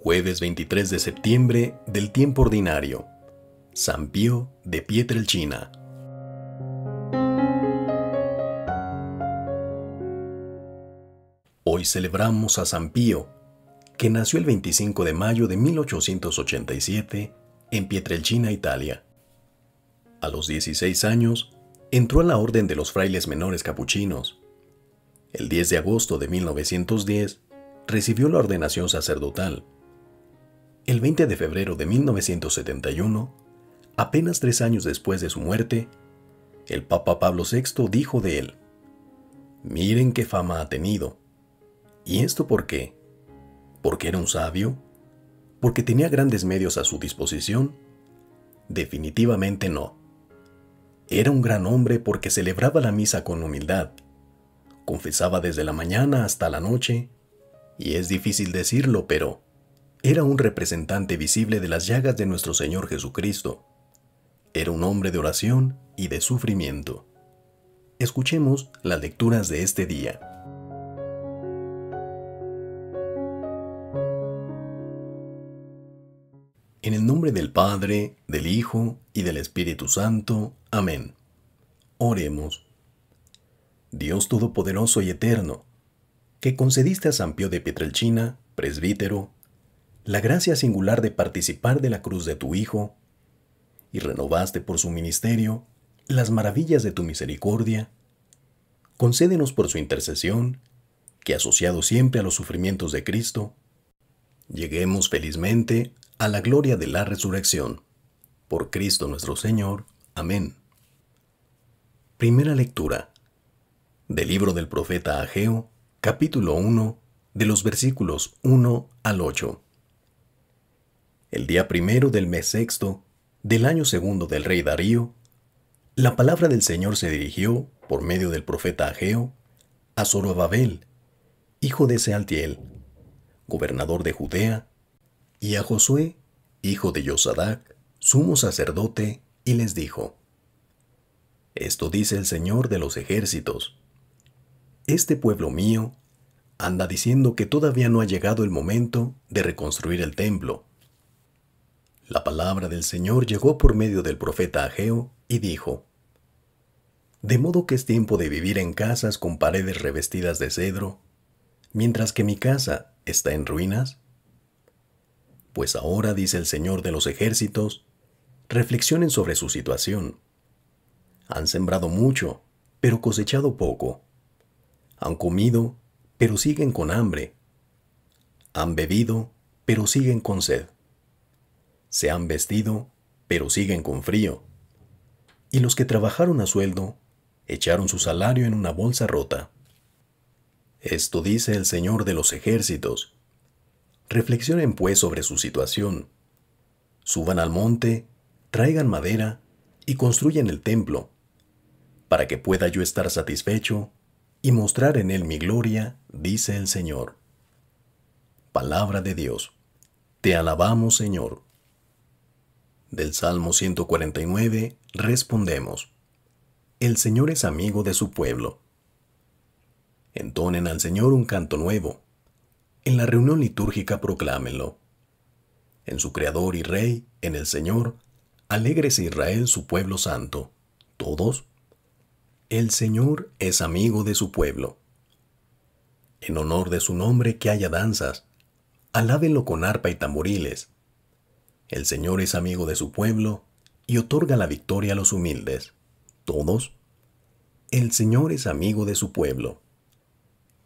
Jueves 23 de septiembre del tiempo ordinario. San Pío de Pietrelcina. Hoy celebramos a San Pío, que nació el 25 de mayo de 1887 en Pietrelcina, Italia. A los 16 años, entró a la Orden de los Frailes Menores Capuchinos. El 10 de agosto de 1910, recibió la ordenación sacerdotal. El 20 de febrero de 1971, apenas tres años después de su muerte, el Papa Pablo VI dijo de él, Miren qué fama ha tenido. ¿Y esto por qué? ¿Porque era un sabio? ¿Porque tenía grandes medios a su disposición? Definitivamente no. Era un gran hombre porque celebraba la misa con humildad, confesaba desde la mañana hasta la noche y es difícil decirlo, pero era un representante visible de las llagas de nuestro Señor Jesucristo. Era un hombre de oración y de sufrimiento. Escuchemos las lecturas de este día. En el nombre del Padre, del Hijo y del Espíritu Santo. Amén. Oremos. Dios Todopoderoso y Eterno, que concediste a San Pío de Pietrelcina, presbítero, la gracia singular de participar de la cruz de tu Hijo, y renovaste por su ministerio las maravillas de tu misericordia, concédenos por su intercesión, que asociado siempre a los sufrimientos de Cristo, lleguemos felizmente a la gloria de la resurrección. Por Cristo nuestro Señor. Amén. Primera lectura del libro del profeta Ageo, capítulo 1, de los versículos 1 al 8. El día primero del mes sexto, del año segundo del rey Darío, la palabra del Señor se dirigió, por medio del profeta Ageo, a Zorobabel, hijo de Sealtiel, gobernador de Judea, y a Josué, hijo de Yosadac, sumo sacerdote, y les dijo, Esto dice el Señor de los ejércitos, Este pueblo mío anda diciendo que todavía no ha llegado el momento de reconstruir el templo. La palabra del Señor llegó por medio del profeta Ageo y dijo, De modo que es tiempo de vivir en casas con paredes revestidas de cedro, mientras que mi casa está en ruinas. Pues ahora, dice el Señor de los ejércitos, reflexionen sobre su situación. Han sembrado mucho, pero cosechado poco. Han comido, pero siguen con hambre. Han bebido, pero siguen con sed. Se han vestido, pero siguen con frío. Y los que trabajaron a sueldo, echaron su salario en una bolsa rota. Esto dice el Señor de los ejércitos. Reflexionen pues sobre su situación. Suban al monte, traigan madera y construyan el templo, para que pueda yo estar satisfecho y mostrar en él mi gloria, dice el Señor. Palabra de Dios. Te alabamos, Señor. Del Salmo 149 respondemos. El Señor es amigo de su pueblo. Entonen al Señor un canto nuevo. En la reunión litúrgica proclámenlo. En su Creador y Rey, en el Señor, alégrese Israel su pueblo santo. Todos el Señor es amigo de su pueblo. En honor de su nombre que haya danzas, alábenlo con arpa y tamboriles. El Señor es amigo de su pueblo y otorga la victoria a los humildes. Todos. El Señor es amigo de su pueblo.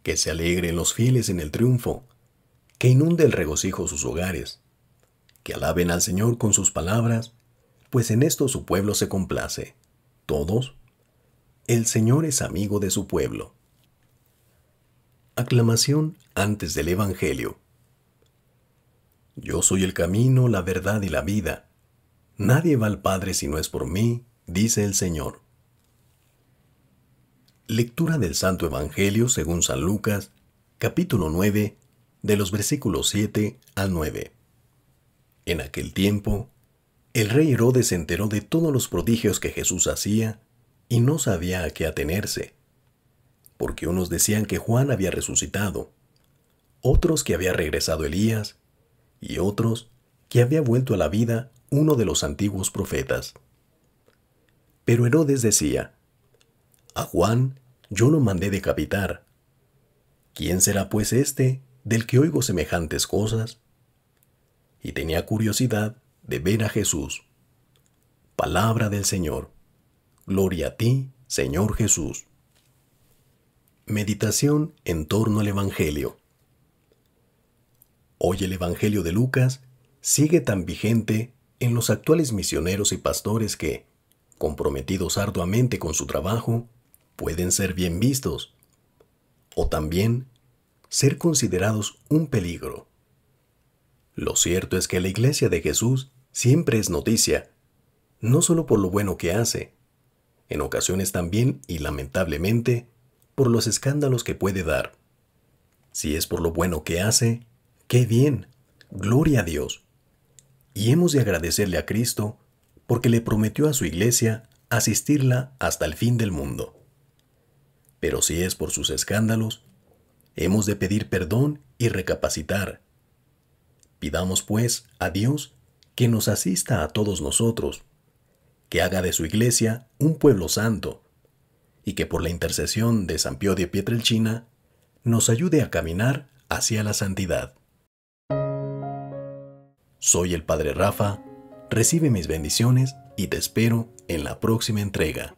Que se alegren los fieles en el triunfo, que inunde el regocijo sus hogares, que alaben al Señor con sus palabras, pues en esto su pueblo se complace. Todos. El Señor es amigo de su pueblo. Aclamación antes del Evangelio. Yo soy el camino, la verdad y la vida. Nadie va al Padre si no es por mí, dice el Señor. Lectura del Santo Evangelio según San Lucas, capítulo 9, de los versículos 7 al 9. En aquel tiempo, el rey Herodes se enteró de todos los prodigios que Jesús hacía y no sabía a qué atenerse, porque unos decían que Juan había resucitado, otros que había regresado Elías, y otros que había vuelto a la vida uno de los antiguos profetas. Pero Herodes decía, A Juan yo lo mandé decapitar. ¿Quién será pues este del que oigo semejantes cosas? Y tenía curiosidad de ver a Jesús. Palabra del Señor. Gloria a ti, Señor Jesús. Meditación en torno al Evangelio. Hoy el Evangelio de Lucas sigue tan vigente en los actuales misioneros y pastores que, comprometidos arduamente con su trabajo, pueden ser bien vistos, o también ser considerados un peligro. Lo cierto es que la iglesia de Jesús siempre es noticia, no solo por lo bueno que hace, en ocasiones también y lamentablemente por los escándalos que puede dar. Si es por lo bueno que hace, qué bien, gloria a Dios. Y hemos de agradecerle a Cristo porque le prometió a su iglesia asistirla hasta el fin del mundo. Pero si es por sus escándalos, hemos de pedir perdón y recapacitar. Pidamos pues a Dios que nos asista a todos nosotros, que haga de su iglesia un pueblo santo, y que por la intercesión de San Pío de Pietrelcina nos ayude a caminar hacia la santidad. Soy el Padre Rafa, recibe mis bendiciones y te espero en la próxima entrega.